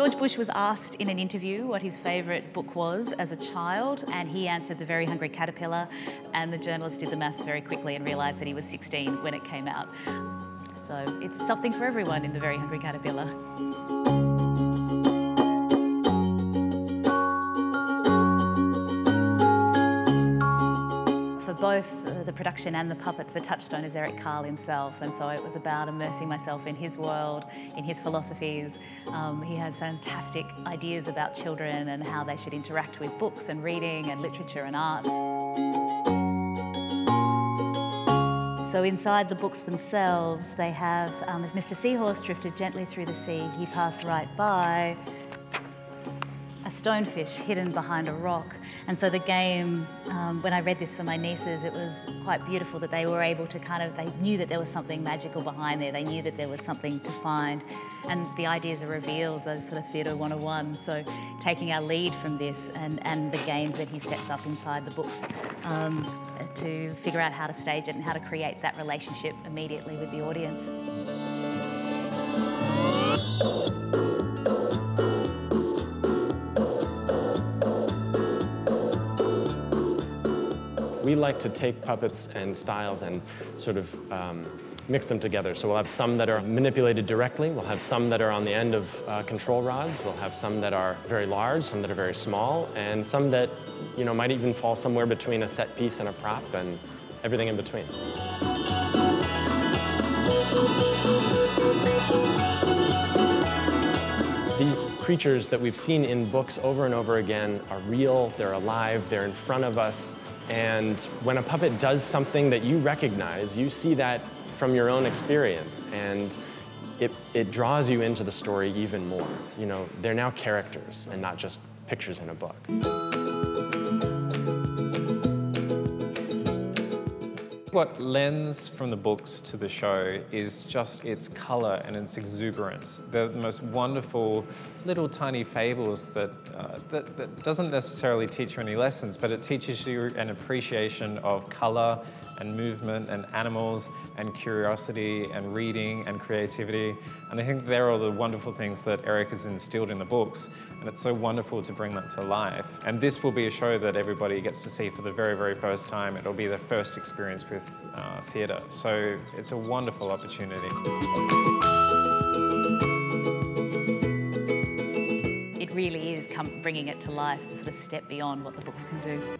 George Bush was asked in an interview what his favourite book was as a child, and he answered The Very Hungry Caterpillar, and the journalist did the maths very quickly and realised that he was 16 when it came out. So it's something for everyone in The Very Hungry Caterpillar. Both uh, the production and the puppets, the touchstone is Eric Carle himself, and so it was about immersing myself in his world, in his philosophies. Um, he has fantastic ideas about children and how they should interact with books and reading and literature and art. So inside the books themselves, they have, um, as Mr. Seahorse drifted gently through the sea, he passed right by stonefish hidden behind a rock. And so the game, um, when I read this for my nieces, it was quite beautiful that they were able to kind of, they knew that there was something magical behind there. They knew that there was something to find. And the ideas are reveals as sort of Theatre 101. So taking our lead from this and, and the games that he sets up inside the books um, to figure out how to stage it and how to create that relationship immediately with the audience. We like to take puppets and styles and sort of um, mix them together. So we'll have some that are manipulated directly, we'll have some that are on the end of uh, control rods, we'll have some that are very large, some that are very small, and some that you know, might even fall somewhere between a set piece and a prop and everything in between. These creatures that we've seen in books over and over again are real, they're alive, they're in front of us, and when a puppet does something that you recognize, you see that from your own experience, and it, it draws you into the story even more. You know, they're now characters and not just pictures in a book. What lends from the books to the show is just its colour and its exuberance. The most wonderful little tiny fables that, uh, that, that, doesn't necessarily teach you any lessons, but it teaches you an appreciation of colour and movement and animals and curiosity and reading and creativity. And I think they're all the wonderful things that Eric has instilled in the books. And it's so wonderful to bring that to life. And this will be a show that everybody gets to see for the very, very first time. It'll be their first experience with uh, theatre. So it's a wonderful opportunity. It really is bringing it to life, sort of step beyond what the books can do.